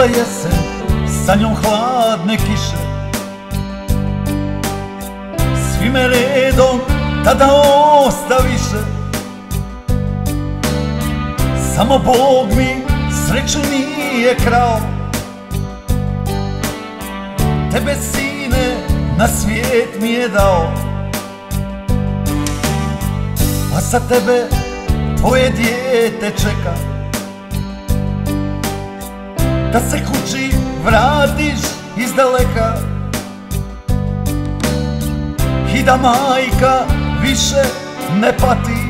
Došla jesen, sa njom hladne kiše. Svi me redom tada ostaviše Samo Bog mi sreću nije krao. Tebe sine na svijet mi je dao. A sa tebe tvoje dijete čeka Da se kući vratiš iz daleka. I da majka više ne pati.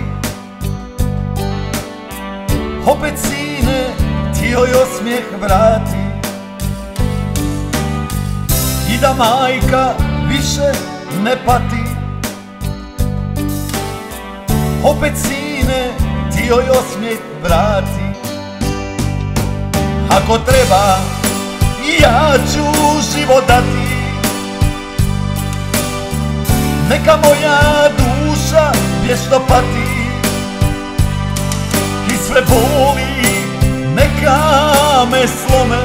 Opet sine ti joj osmijeh vrati. I da majka više ne pati. Opet sine ti joj osmijeh vrati Ako treba ja ću život dati. Neka moja duša vječno pati I sve boli neka me slome.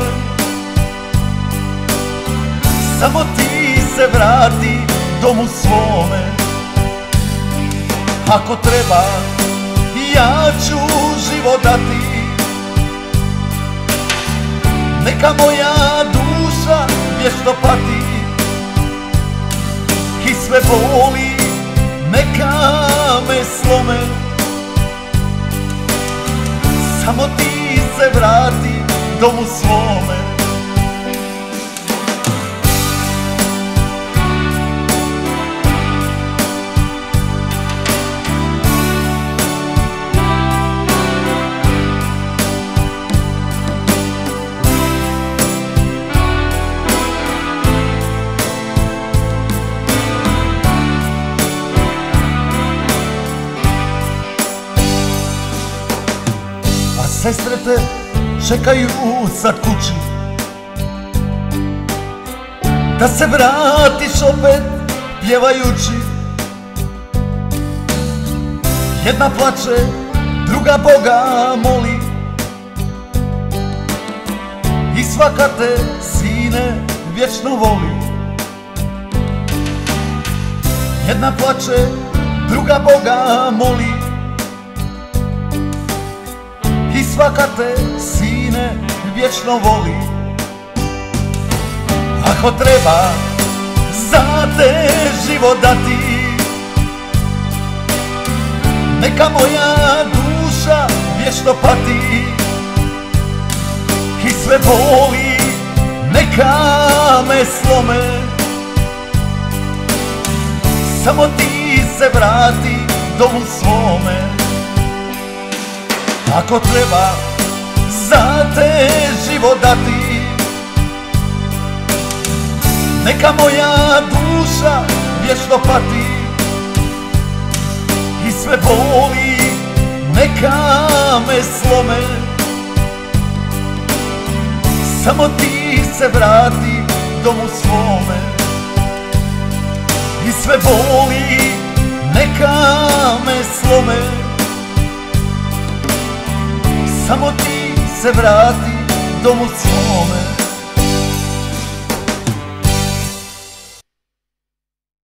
Samo ti se vrati domu svome. Ako treba ja ću život dati Neka moja duša vječno pati. I sve boli neka me slome. Samo ti se vrati domu svome sestre te čekaju sad kući. Da se vratiš opet pjevajući. Jedna plače, druga Boga moli. I svaka te sine vječno voli. Jedna plače, druga Boga moli svaka te sine vječno voli. Ako treba za te život dati. Neka moja duša vječno pati. I sve boli neka me slome. Samo ti se vrati domu svome ako treba za te život dati? Neka moja duša vječno pati I sve boli neka me slome. Samo ti se vrati domu svome. I sve boli neka me slome samo ti se vrati domu svome